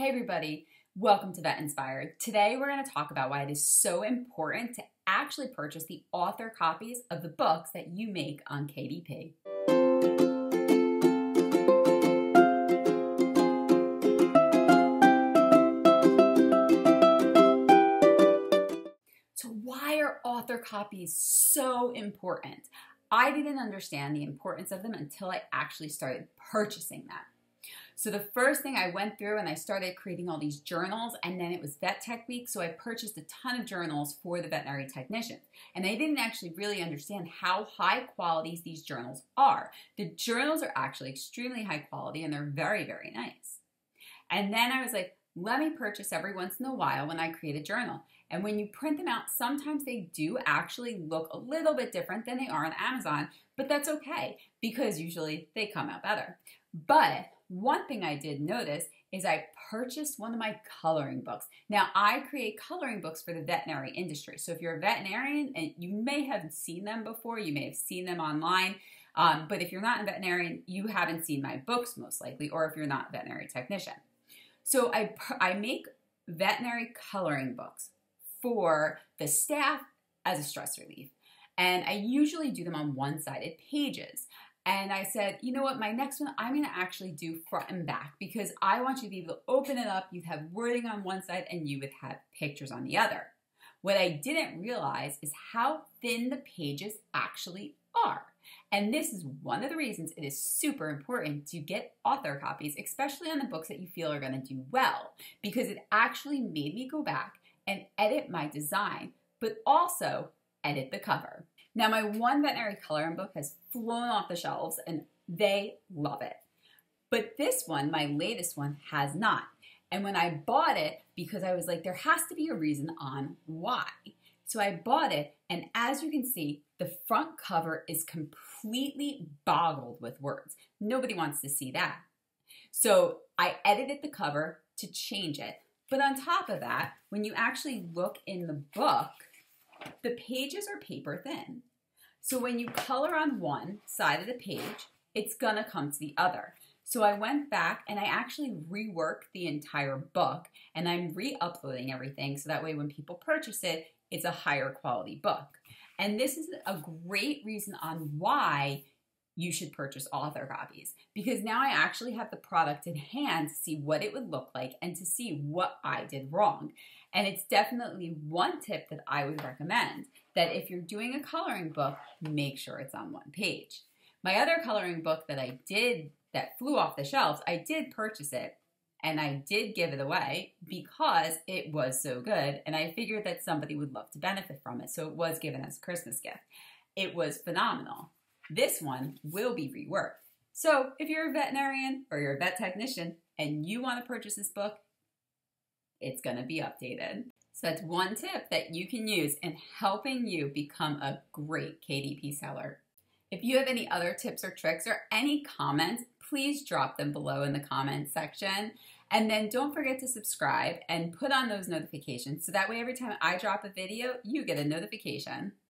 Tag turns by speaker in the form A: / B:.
A: Hey everybody, welcome to Vet Inspired. Today we're going to talk about why it is so important to actually purchase the author copies of the books that you make on KDP. So why are author copies so important? I didn't understand the importance of them until I actually started purchasing them. So the first thing I went through and I started creating all these journals and then it was vet tech week. So I purchased a ton of journals for the veterinary technicians. And they didn't actually really understand how high quality these journals are. The journals are actually extremely high quality and they're very, very nice. And then I was like, let me purchase every once in a while when I create a journal. And when you print them out, sometimes they do actually look a little bit different than they are on Amazon, but that's okay because usually they come out better. But one thing I did notice is I purchased one of my coloring books. Now, I create coloring books for the veterinary industry. So if you're a veterinarian and you may have seen them before, you may have seen them online. Um, but if you're not a veterinarian, you haven't seen my books most likely, or if you're not a veterinary technician. So I, I make veterinary coloring books for the staff as a stress relief. And I usually do them on one sided pages. And I said, you know what, my next one, I'm to actually do front and back because I want you to be able to open it up. You'd have wording on one side and you would have pictures on the other. What I didn't realize is how thin the pages actually are. And this is one of the reasons it is super important to get author copies, especially on the books that you feel are to do well, because it actually made me go back and edit my design, but also edit the cover. Now, my one veterinary coloring book has flown off the shelves and they love it. But this one, my latest one, has not. And when I bought it, because I was like, there has to be a reason on why. So I bought it, and as you can see, the front cover is completely boggled with words. Nobody wants to see that. So I edited the cover to change it. But on top of that, when you actually look in the book, the pages are paper thin. So when you color on one side of the page, it's gonna come to the other. So I went back and I actually reworked the entire book and I'm re-uploading everything so that way when people purchase it, it's a higher quality book. And this is a great reason on why you should purchase author copies because now I actually have the product in hand to see what it would look like and to see what I did wrong. And it's definitely one tip that I would recommend that if you're doing a coloring book, make sure it's on one page. My other coloring book that I did that flew off the shelves, I did purchase it and I did give it away because it was so good and I figured that somebody would love to benefit from it. So it was given as a Christmas gift. It was phenomenal. This one will be reworked. So if you're a veterinarian or you're a vet technician and you want to purchase this book, it's going to be updated. So that's one tip that you can use in helping you become a great KDP seller. If you have any other tips or tricks or any comments, please drop them below in the comments section. And then don't forget to subscribe and put on those notifications so that way every time I drop a video, you get a notification.